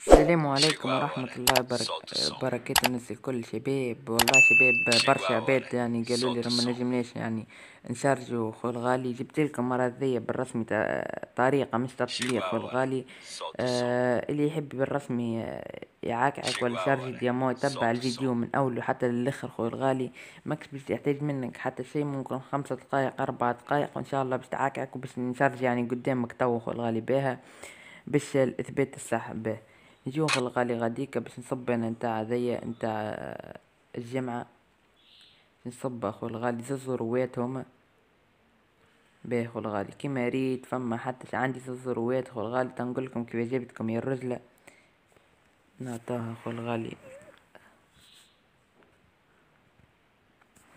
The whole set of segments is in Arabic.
السلام عليكم ورحمة الله وبرك- وبركاته الناس الكل شباب والله شباب برشا عباد يعني قالوا لي ما نجمناش يعني نشارجو خو الغالي. جبت لكم مرة ذي بالرسمي طريقة مش تطبيق خو الغالي. آه اللي يحب بالرسمي يعاكعك ولا شارجي ديامو يتبع الفيديو من أوله حتى للآخر خويا الغالي. ماكش باش يحتاج منك حتى شيء ممكن خمسة دقايق أربع دقايق وإن شاء الله باش تعاكعك وباش نشارج يعني قدامك تو خويا الغالي بيها باش الإثبات الصح به. نجيو في الغالي غاديكا باش نصب أنا نتاع ذيا نتاع الجمعة. نصب أخو الغالي زوز روات هما باهي خو الغالي كيما ريت فما حتى عندي زوز روات خو الغالي تنقولكم كيف جابتكم يا الرجلة. نعطاها خو الغالي.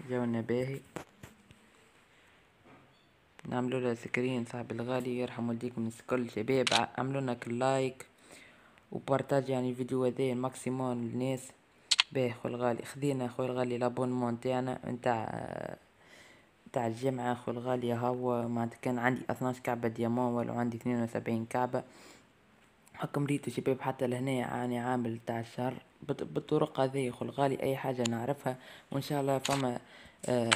جونا باهي. نعملو لها screen صاحبي الغالي يرحم والديكم الكل شباب. عملوا لنا like. و partage يعني الفيديو هذا ال maximum للناس. باهي خو الغالي خذينا خو الغالي l'abonnement تاعنا نتاع نتاع الجمعة. خو الغالي هو معناتها كان عندي اثناش كعبة diamant ولا عندي اثنين وسبعين كعبة. هاكم ريتو شباب حتى لهنا يعني عامل تاع الشهر. بالطرق هذه خو الغالي أي حاجة نعرفها. وإن شاء الله فما آه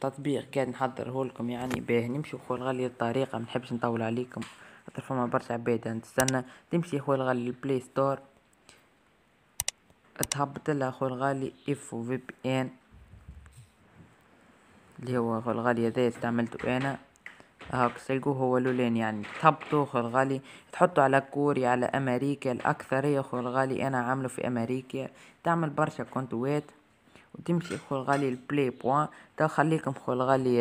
تطبيق قاعد نحضره لكم يعني. باه نمشي خو الغالي الطريقة منحبش نطول عليكم. خاطر فما برشا عباد تستنى تمشي خو الغالي لل Play Store تهبط لها خو الغالي اف VPN. اللي هو خو الغالي هذا استعملته أنا. هاك تلقوه هو لولين يعني. تهبطوه خو الغالي. تحطوا على كوريا على أمريكا. الأكثرية خو الغالي أنا عامله في أمريكا. تعمل برشا compte وات. وتمشي خو الغالي ال Play Points تو خليكم خو الغالي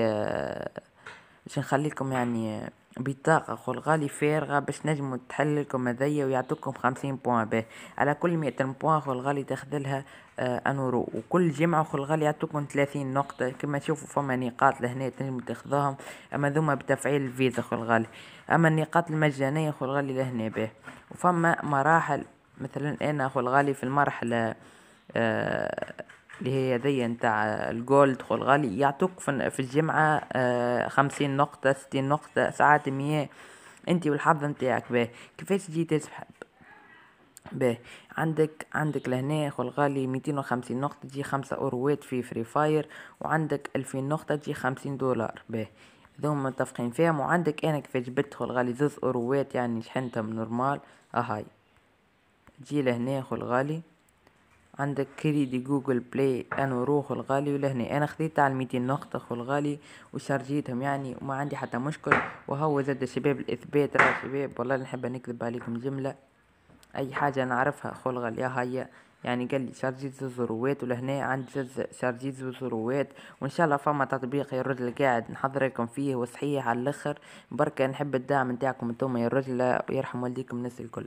باش نخليكم يعني بطاقة خو الغالي فارغة باش نجمو تحللكم هذيا ويعطوكم خمسين point به. على كل مئة point خو الغالي تاخدلها آه un euro وكل جمعة خو الغالي يعطوكم ثلاثين نقطة. كما تشوفوا فما نقاط لهنا تنجمو تاخذوهم. أما ذوما بتفعيل الفيزا خو الغالي أما النقاط المجانية خو الغالي لهنا به. وفما مراحل مثلا أنا خو الغالي في المرحلة آه اللي هي ذي نتاع ال Gold خو الغالي يعطوك في الجمعة آه خمسين نقطة ستين نقطة ساعات مية. انتي والحظ نتاعك باه كيفاش تجي تسحب؟ باه عندك عندك لهنا خو الغالي ميتين وخمسين نقطة تجي خمسة أوروات في Free Fire وعندك ألفين نقطة تجي خمسين دولار. باه هذوما متفقين فيهم. وعندك أنا كيفاش جبت خو الغالي زوز أوروات يعني شحنتهم normal أهاي. تجي لهنا خو الغالي عندك crédit Google Play أنا خو الغالي ولهني. أنا خذيت على الميتين نقطة خو الغالي و chargé يتهم يعني وما عندي حتى مشكل. وهو زاد شباب الإثبات راه شباب والله نحب نكذب عليكم جملة. أي حاجة نعرفها خو الغالي هيا. يعني قال لي chargé يت زوز أوروات ولهنا عندي شارجيت زوز روات وإن شاء الله فما تطبيق يا الرجل قاعد نحضر لكم فيه وصحيح على الأخر. بركة نحب الدعم نتاعكم انتوما يا الرجل يرحم والديكم الناس الكل.